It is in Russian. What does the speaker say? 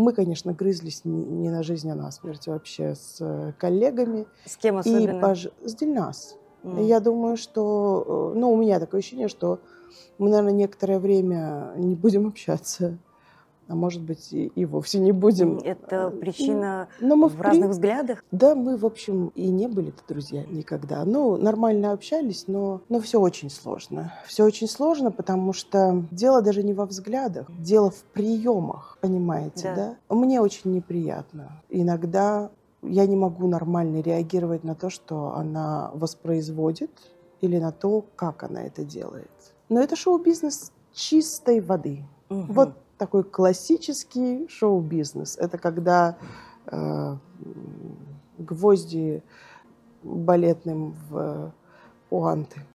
Мы, конечно, грызлись не, на жизнь, а на смерть вообще с э, коллегами. С кем И особенно? пож... с Дельнас. М. Я думаю, что... э, Ну, у меня такое ощущение, что мы, наверное, некоторое время не будем общаться. А может быть, и, и вовсе не будем. Это Э, причина Но мы в в разных при- взглядах? Да, мы, в общем, и не были друзья никогда. Ну, нормально общались, но, но все очень сложно. Все очень сложно, потому что дело даже не во взглядах, дело в приемах, понимаете, Да. да? Мне очень неприятно. Иногда я не могу нормально реагировать на то, что она воспроизводит, или на то, как она это делает. Но это шоу-бизнес чистой воды. Мгм. Вот такой классический шоу-бизнес. Это когда э, гвозди балетным в пуанты.